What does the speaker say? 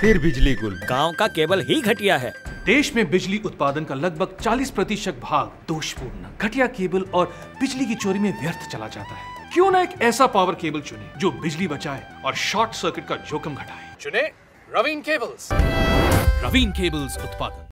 फिर बिजली गुल। गाँव का केबल ही घटिया है। देश में बिजली उत्पादन का लगभग 40 प्रतिशत भाग दोषपूर्ण। घटिया केबल और बिजली की चोरी में व्यर्थ चला जाता है। क्यों ना एक ऐसा पावर केबल चुने जो बिजली बचाए और शॉर्ट सर्किट का जोखिम घटाए। चुने रवीन केबल्स रवीन केबल्स उत्पादन।